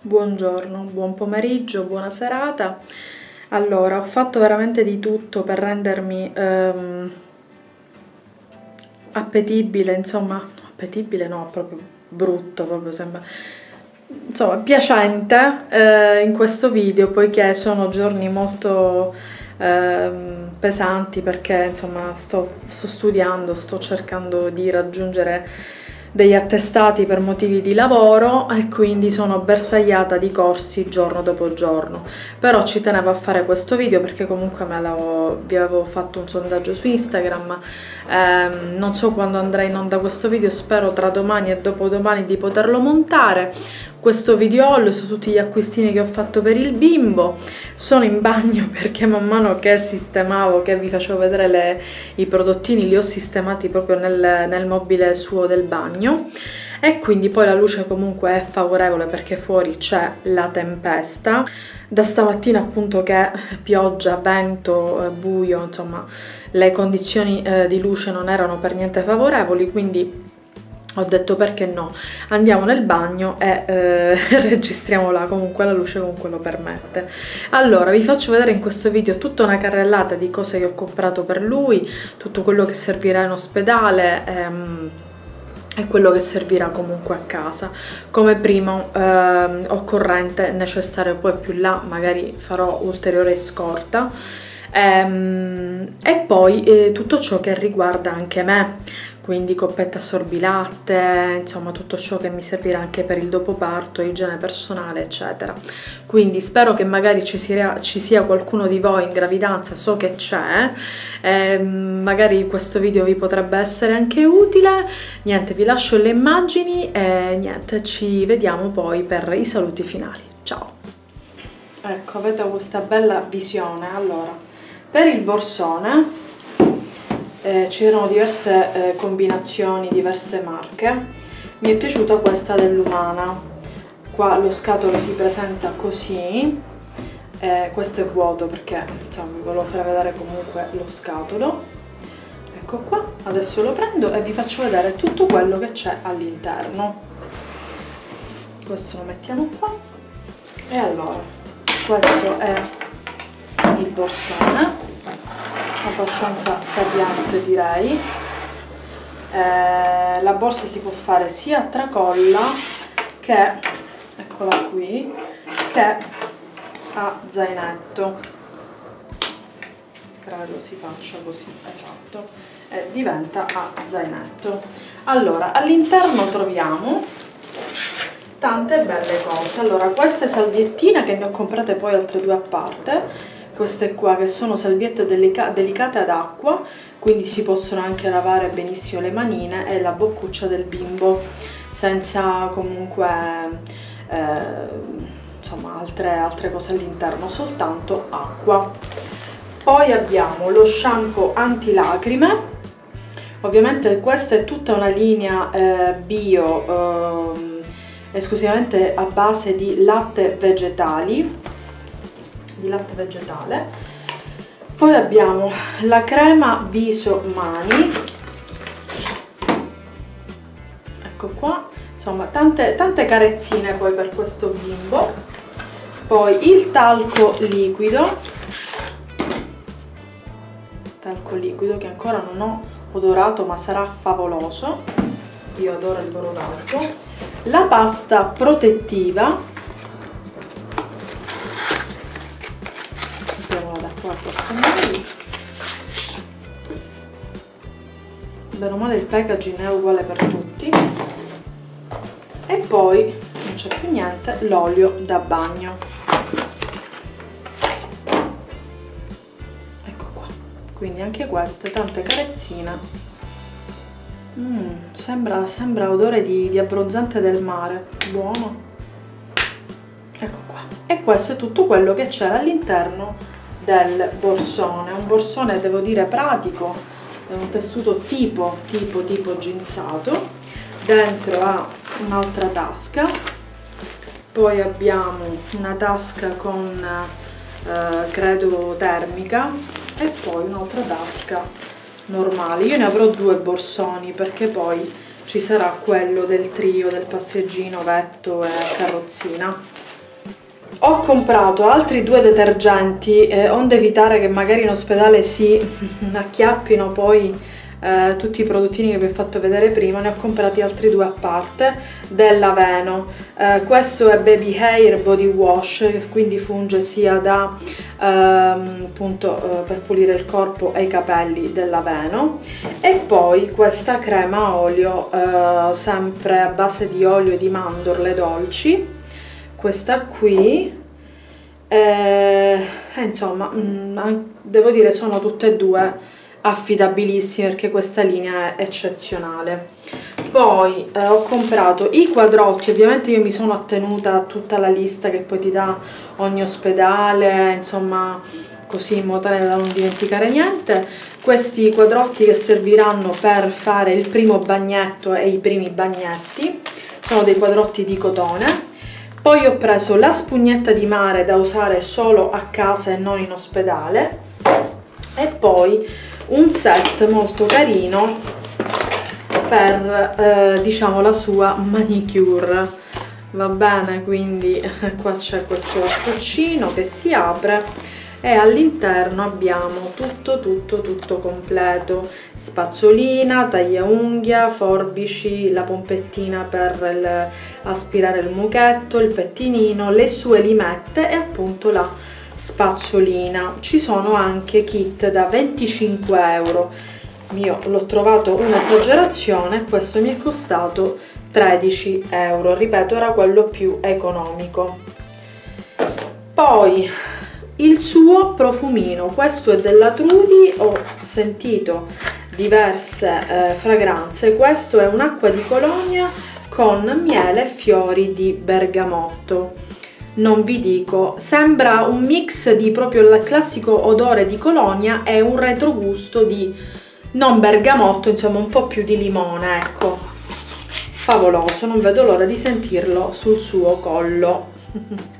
Buongiorno, buon pomeriggio, buona serata. Allora, ho fatto veramente di tutto per rendermi ehm, appetibile, insomma, appetibile no, proprio brutto, proprio sembra insomma piacente eh, in questo video poiché sono giorni molto eh, pesanti perché insomma sto, sto studiando, sto cercando di raggiungere degli attestati per motivi di lavoro e quindi sono bersagliata di corsi giorno dopo giorno. Però ci tenevo a fare questo video perché comunque vi avevo fatto un sondaggio su Instagram. Ehm, non so quando andrà in onda questo video spero tra domani e dopodomani di poterlo montare. Questo video haul su tutti gli acquistini che ho fatto per il bimbo. Sono in bagno perché man mano che sistemavo che vi facevo vedere le, i prodottini li ho sistemati proprio nel, nel mobile suo del bagno e quindi poi la luce comunque è favorevole perché fuori c'è la tempesta. Da stamattina appunto che pioggia, vento, eh, buio insomma le condizioni eh, di luce non erano per niente favorevoli quindi ho detto perché no, andiamo nel bagno e eh, registriamo là, comunque la luce comunque lo permette. Allora, vi faccio vedere in questo video tutta una carrellata di cose che ho comprato per lui, tutto quello che servirà in ospedale, ehm, e quello che servirà comunque a casa. Come primo eh, occorrente necessario poi più là magari farò ulteriore scorta ehm, e poi eh, tutto ciò che riguarda anche me quindi coppetta assorbilatte, insomma tutto ciò che mi servirà anche per il dopoparto, igiene personale, eccetera. Quindi spero che magari ci sia, ci sia qualcuno di voi in gravidanza, so che c'è, eh, magari questo video vi potrebbe essere anche utile. Niente, vi lascio le immagini e niente, ci vediamo poi per i saluti finali. Ciao! Ecco, avete questa bella visione. Allora, per il borsone eh, c'erano diverse eh, combinazioni, diverse marche. Mi è piaciuta questa dell'Umana. Qua lo scatolo si presenta così, eh, questo è vuoto perché insomma vi volevo far vedere comunque lo scatolo. Ecco qua, adesso lo prendo e vi faccio vedere tutto quello che c'è all'interno. Questo lo mettiamo qua. E allora, questo è il borsone abbastanza tagliante direi. Eh, la borsa si può fare sia a tracolla che eccola qui che a zainetto. Credo si faccia così esatto. E diventa a zainetto. Allora all'interno troviamo tante belle cose. Allora queste salviettine che ne ho comprate poi altre due a parte queste qua che sono salviette delica delicate ad acqua quindi si possono anche lavare benissimo le manine e la boccuccia del bimbo senza comunque eh, insomma altre, altre cose all'interno soltanto acqua. Poi abbiamo lo shampoo antilacrime. Ovviamente questa è tutta una linea eh, bio eh, esclusivamente a base di latte vegetali di latte vegetale. Poi abbiamo la crema viso mani. Ecco qua. Insomma tante, tante carezzine poi per questo bimbo. Poi il talco liquido. Talco liquido che ancora non ho odorato ma sarà favoloso. Io adoro il borotalco la pasta protettiva bene o male il packaging è uguale per tutti. E poi non c'è più niente l'olio da bagno. Ecco qua. Quindi anche queste tante carezzine. Mm, sembra, sembra odore di, di abbronzante del mare. Buono. Ecco qua. E questo è tutto quello che c'era all'interno del borsone. Un borsone devo dire pratico è un tessuto tipo tipo tipo ginzato. Dentro ha un'altra tasca. Poi abbiamo una tasca con eh, credo termica e poi un'altra tasca normale. Io ne avrò due borsoni perché poi ci sarà quello del trio del passeggino, vetto e carrozzina ho comprato altri due detergenti eh, onde evitare che magari in ospedale si acchiappino poi eh, tutti i prodottini che vi ho fatto vedere prima, ne ho comprati altri due a parte dell'Aveno. Eh, questo è Baby Hair Body Wash, quindi funge sia da ehm, appunto eh, per pulire il corpo e i capelli dell'Aveno e poi questa crema olio eh, sempre a base di olio di mandorle dolci questa qui eh, insomma mh, mm, devo dire sono tutte e due affidabilissime perché questa linea è eccezionale. Poi eh, ho comprato i quadrotti ovviamente io mi sono attenuta a tutta la lista che poi ti dà ogni ospedale insomma così in modo tale da non dimenticare niente. Questi quadrotti che serviranno per fare il primo bagnetto e i primi bagnetti sono dei quadrotti di cotone poi ho preso la spugnetta di mare da usare solo a casa e non in ospedale. E poi un set molto carino per eh, diciamo la sua manicure. Va bene quindi qua c'è questo bastoncino che si apre e all'interno abbiamo tutto tutto tutto completo. Spazzolina, taglia unghia, forbici, la pompettina per il, aspirare il muchetto, il pettinino, le sue limette e appunto la spazzolina. Ci sono anche kit da 25 euro. Io l'ho trovato un'esagerazione questo mi è costato 13 euro. Ripeto era quello più economico. Poi il suo profumino. Questo è della Trudy ho sentito diverse eh, fragranze. Questo è un'acqua di colonia con miele e fiori di bergamotto. Non vi dico sembra un mix di proprio il classico odore di colonia e un retrogusto di non bergamotto insomma un po' più di limone ecco. Favoloso non vedo l'ora di sentirlo sul suo collo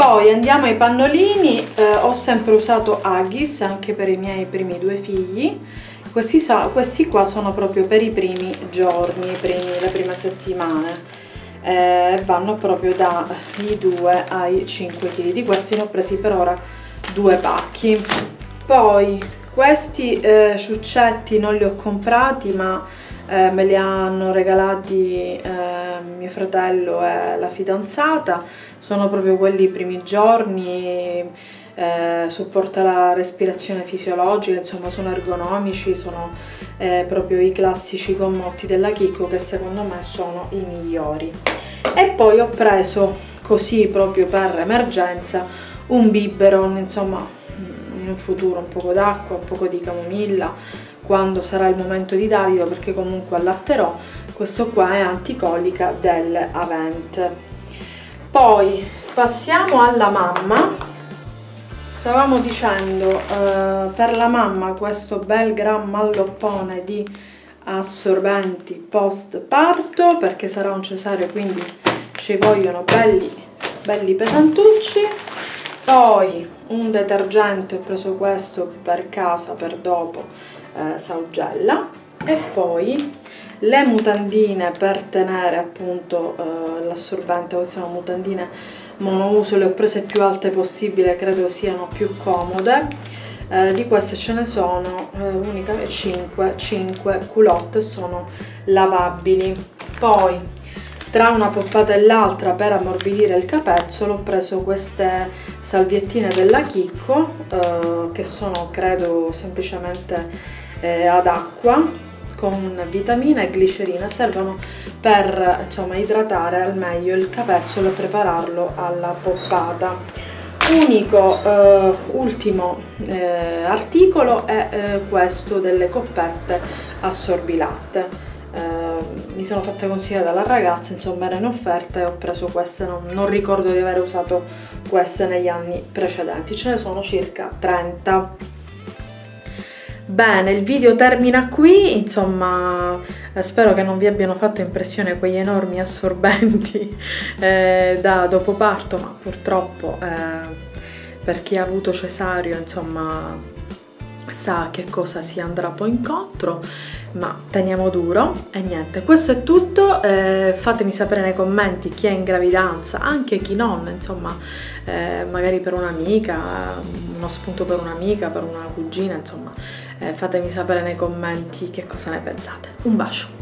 Poi andiamo ai pannolini, eh, ho sempre usato Agis anche per i miei primi due figli, questi, questi qua sono proprio per i primi giorni, primi, le prime settimane, eh, vanno proprio dai 2 ai 5 kg, di questi ne ho presi per ora due pacchi. Poi questi eh, ciuccetti non li ho comprati ma eh, me li hanno regalati eh, mio fratello e la fidanzata, sono proprio quelli primi giorni, eh, supporta la respirazione fisiologica, insomma sono ergonomici, sono eh, proprio i classici gommotti della Kiko che secondo me sono i migliori. E poi ho preso così proprio per emergenza un biberon, insomma in un futuro un poco d'acqua, un poco di camomilla, quando sarà il momento di darglielo perché comunque allatterò questo qua è anticolica del Avent. Poi passiamo alla mamma. Stavamo dicendo eh, per la mamma questo bel gran malloppone di assorbenti post parto perché sarà un cesareo quindi ci vogliono belli, belli pesantucci. Poi un detergente ho preso questo per casa per dopo eh, saugella. E poi le mutandine per tenere appunto eh, l'assorbente, queste sono mutandine monouso, le ho prese più alte possibile, credo siano più comode. Eh, di queste ce ne sono eh, unica 5, 5 culotte sono lavabili. Poi tra una poppata e l'altra per ammorbidire il capezzolo ho preso queste salviettine della Chicco eh, che sono credo semplicemente eh, ad acqua con vitamina e glicerina servono per insomma, idratare al meglio il capezzolo e prepararlo alla poppata. Unico eh, ultimo eh, articolo è eh, questo delle coppette assorbilatte eh, mi sono fatta consigliare dalla ragazza insomma era in offerta e ho preso queste. Non, non ricordo di aver usato queste negli anni precedenti. Ce ne sono circa 30 Bene, il video termina qui, insomma eh, spero che non vi abbiano fatto impressione quegli enormi assorbenti eh, da dopo parto, ma purtroppo eh, per chi ha avuto cesario insomma sa che cosa si andrà poi incontro ma teniamo duro e niente. Questo è tutto eh, fatemi sapere nei commenti chi è in gravidanza anche chi non insomma eh, magari per un'amica uno spunto per un'amica per una cugina insomma eh, fatemi sapere nei commenti che cosa ne pensate. Un bacio